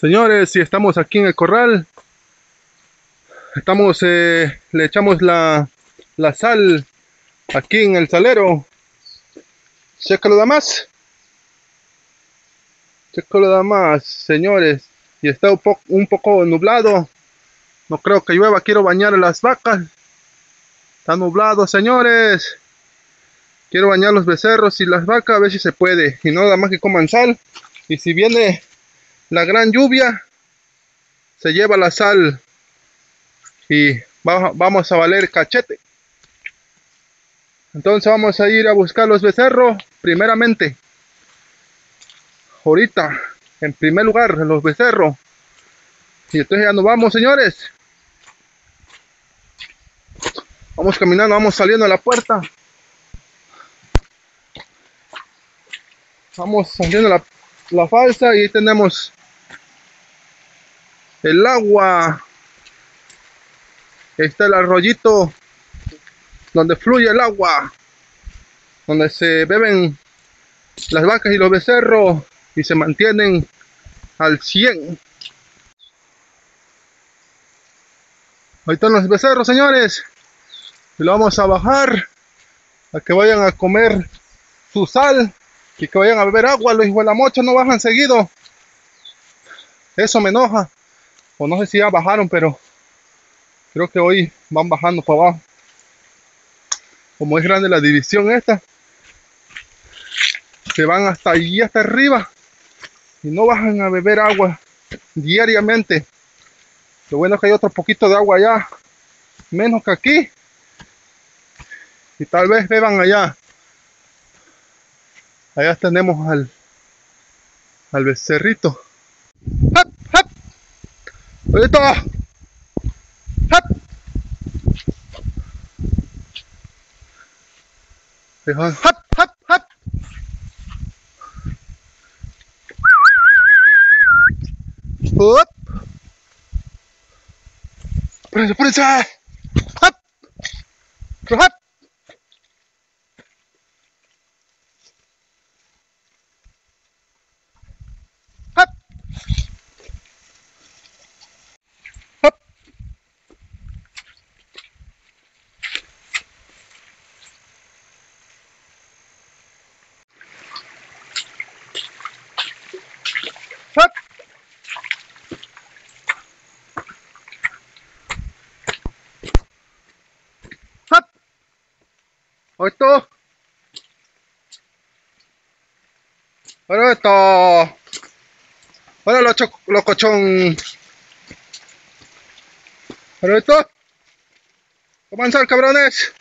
Señores, si estamos aquí en el corral, estamos, eh, le echamos la, sal aquí en el salero. Checa lo demás. Checa lo demás, señores. Y está un, poco nublado. No creo que llueva. Quiero bañar las vacas. Está nublado, señores. Quiero bañar los becerros y las vacas a ver si se puede. Y no nada más que coman sal. Y si viene la gran lluvia, se lleva la sal. Y vamos a valer cachete. Entonces vamos a ir a buscar los becerros primeramente. Ahorita, en primer lugar, los becerros. Y entonces ya nos vamos, señores. Vamos caminando, vamos saliendo a la puerta. Vamos saliendo la, la falsa y ahí tenemos el agua. Está el arroyito donde fluye el agua, donde se beben las vacas y los becerros y se mantienen al 100. Ahí están los becerros, señores. Y lo vamos a bajar a que vayan a comer su sal y que vayan a beber agua. Los hijos de la mocha no bajan seguido. Eso me enoja. O no sé si ya bajaron, pero creo que hoy van bajando para abajo como es grande la división esta, se van hasta allí, hasta arriba, y no bajan a beber agua diariamente. Lo bueno es que hay otro poquito de agua allá, menos que aquí, y tal vez beban allá. Allá tenemos al, al becerrito. えっと、はっ。はっはっはっ。おっ。プレッシャープレッシャーはっ。はっ。Esto. Bueno, esto. Bueno, los, los cochón. Bueno, esto. Comenzar, cabrones.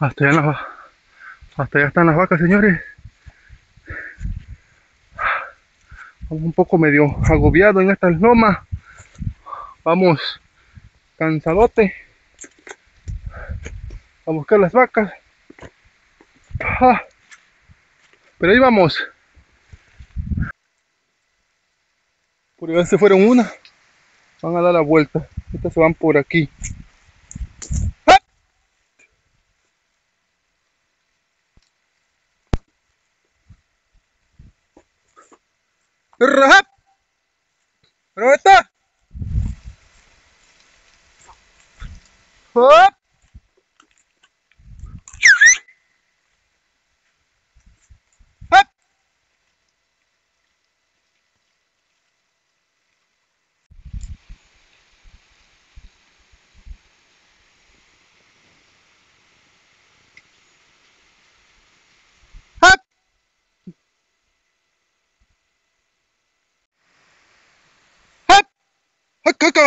Hasta allá, allá están las vacas, señores. Vamos un poco medio agobiado en estas lomas. Vamos cansadote. A buscar las vacas. Ah, pero ahí vamos. Por ahí se fueron una. Van a dar la vuelta. Estas se van por aquí. Rahap. Rota. Hop. ¿Qué, qué,